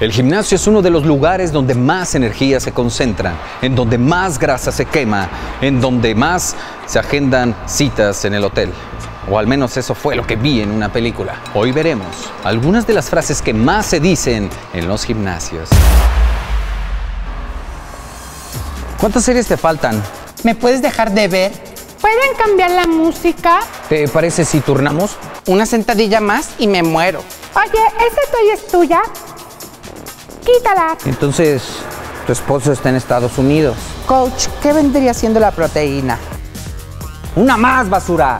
El gimnasio es uno de los lugares donde más energía se concentra, en donde más grasa se quema, en donde más se agendan citas en el hotel. O al menos eso fue lo que vi en una película. Hoy veremos algunas de las frases que más se dicen en los gimnasios. ¿Cuántas series te faltan? ¿Me puedes dejar de ver? ¿Pueden cambiar la música? ¿Te parece si turnamos? Una sentadilla más y me muero. Oye, ¿esa toalla es tuya? Quítala. Entonces, tu esposo está en Estados Unidos. Coach, ¿qué vendría siendo la proteína? Una más, basura.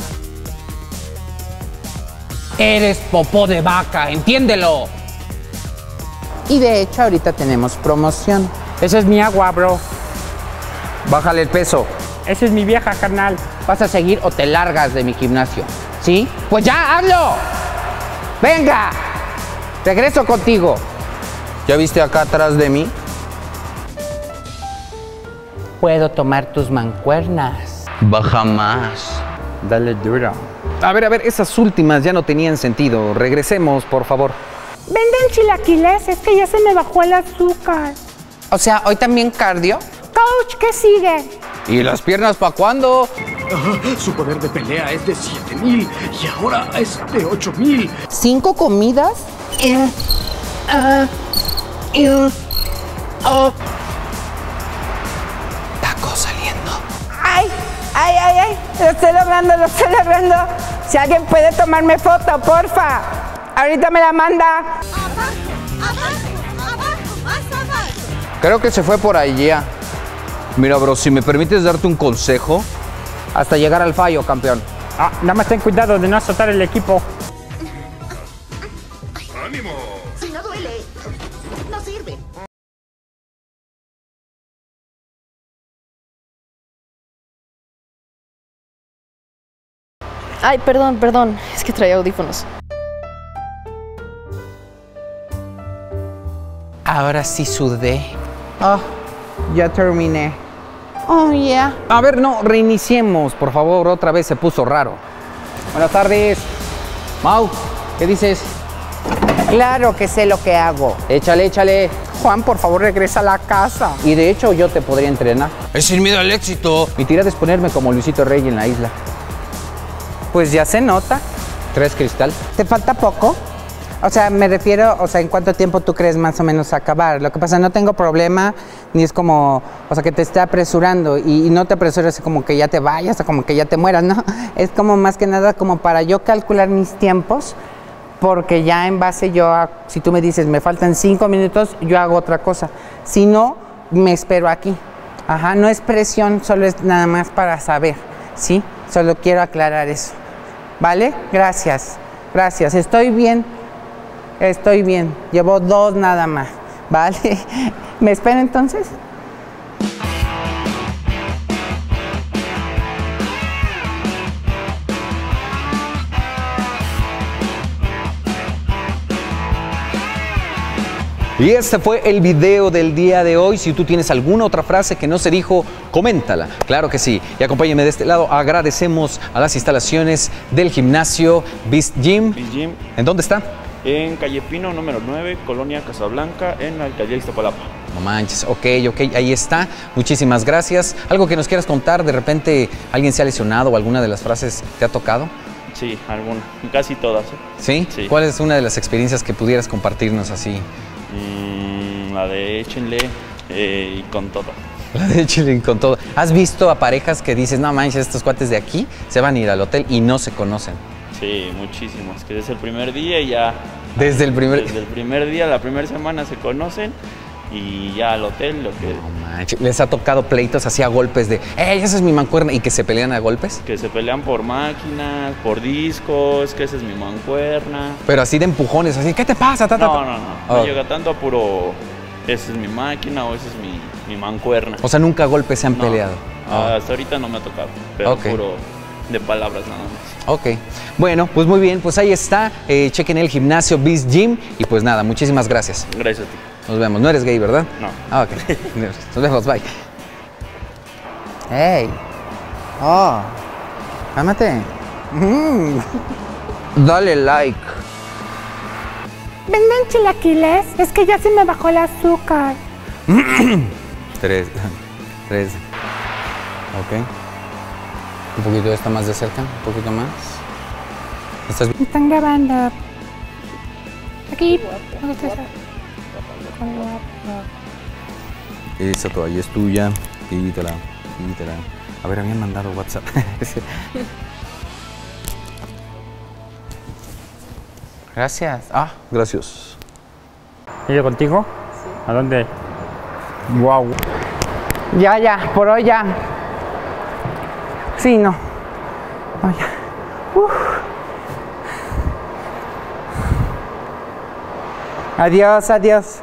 Eres popó de vaca, entiéndelo. Y de hecho ahorita tenemos promoción. Esa es mi agua, bro. Bájale el peso. Esa es mi vieja, carnal. ¿Vas a seguir o te largas de mi gimnasio? ¿Sí? Pues ya, hazlo. Venga. Regreso contigo. ¿Ya viste acá atrás de mí? Puedo tomar tus mancuernas. Baja más. Dale duro. A ver, a ver, esas últimas ya no tenían sentido. Regresemos, por favor. Venden chilaquiles, es que ya se me bajó el azúcar. O sea, hoy también cardio. Coach, ¿qué sigue? ¿Y las piernas para cuándo? Su poder de pelea es de 7000 y ahora es de 8000. ¿Cinco comidas? Taco saliendo. Ay, ay, ay, ay, lo estoy logrando, lo estoy logrando. Si alguien puede tomarme foto, porfa. Ahorita me la manda. Abajo, abajo, abajo, más abajo. Creo que se fue por allá. Mira, bro, si me permites darte un consejo, hasta llegar al fallo, campeón. Ah, nada más ten cuidado de no azotar el equipo. Si no duele, no sirve. Ay, perdón, perdón. Es que traía audífonos. Ahora sí sudé. Oh, ya terminé. Oh, yeah. A ver, no, reiniciemos, por favor, otra vez se puso raro. Buenas tardes. Mau, ¿qué dices? Claro que sé lo que hago. Échale, échale. Juan, por favor, regresa a la casa. Y de hecho yo te podría entrenar. Es sin miedo al éxito. Mi tirada es ponerme como Luisito Rey en la isla. Pues ya se nota. ¿Tres cristal? ¿Te falta poco? O sea, me refiero, o sea, ¿en cuánto tiempo tú crees más o menos acabar? Lo que pasa, no tengo problema, ni es como, o sea, que te esté apresurando y, y no te apresures como que ya te vayas o como que ya te mueras, ¿no? Es como más que nada como para yo calcular mis tiempos, porque ya en base yo, a- si tú me dices, me faltan cinco minutos, yo hago otra cosa. Si no, me espero aquí. Ajá, no es presión, solo es nada más para saber, ¿sí? Solo quiero aclarar eso. ¿Vale? Gracias. Gracias. Estoy bien. Estoy bien. Llevo dos nada más. ¿Vale? ¿Me espera entonces? Y este fue el video del día de hoy. Si tú tienes alguna otra frase que no se dijo, coméntala. Claro que sí. Y acompáñenme de este lado. Agradecemos a las instalaciones del gimnasio Beast Gym. Beast Gym. ¿En dónde está? En Calle Pino, número 9, Colonia Casablanca, en la alcaldía de Iztapalapa. No manches, ok, ok, ahí está. Muchísimas gracias. ¿Algo que nos quieras contar? ¿De repente alguien se ha lesionado o alguna de las frases te ha tocado? Sí, alguna, casi todas. ¿eh? ¿Sí? Sí. ¿Cuál es una de las experiencias que pudieras compartirnos así? Mm, la de échenle eh, y con todo. La de Chilling con todo. ¿Has visto a parejas que dices, no manches, estos cuates de aquí se van a ir al hotel y no se conocen? Sí, muchísimos. Que desde el primer día ya. Desde el primer... Desde el primer día, la primera semana se conocen y ya al hotel lo que, No manches, ¿Les ha tocado pleitos así a golpes de, ¡Ey, esa es mi mancuerna! y que se pelean a golpes? que se pelean por máquinas, por discos, que esa es mi mancuerna. Pero así de empujones, así, ¿qué te pasa? Ta, ta, No, ta. no, no. Oh. No llega tanto a puro. Esa es mi máquina o esa es mi, mi mancuerna. O sea, nunca a golpes se han No, peleado. Ah, Hasta ahorita no me ha tocado, pero Ok. puro de palabras nada más. Ok, bueno, pues muy bien, pues ahí está. Eh, chequen el gimnasio Beast Gym y pues nada, muchísimas gracias. Gracias a ti. Nos vemos. No eres gay, ¿verdad? No. Ah, ok. Nos vemos, bye. ¡Hey! ¡Oh! ¡Cálmate! Mm. Dale like. ¿Venden chilaquiles? Es que ya se me bajó el azúcar. Tres. Tres. Ok. Un poquito de esta más de cerca, un poquito más. ¿Estás bien? Me están grabando. Aquí. Esa toalla es tuya. Quítala, quítala. A ver, habían mandado WhatsApp. Gracias. Ah, gracias. ¿Y yo contigo? ¿A dónde? Wow. Ya, ya, por hoy ya. Sí, no. No, ya. Uf. Adiós, adiós.